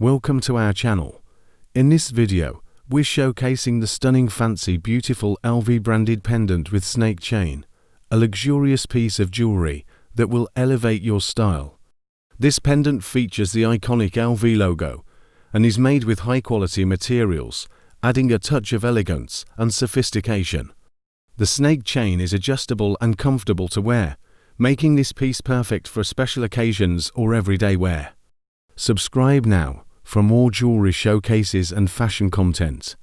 Welcome to our channel. In this video, we're showcasing the stunning fancy beautiful LV branded pendant with snake chain, a luxurious piece of jewelry that will elevate your style. This pendant features the iconic LV logo and is made with high quality materials, adding a touch of elegance and sophistication. The snake chain is adjustable and comfortable to wear, making this piece perfect for special occasions or everyday wear. Subscribe now for more jewelry showcases and fashion content.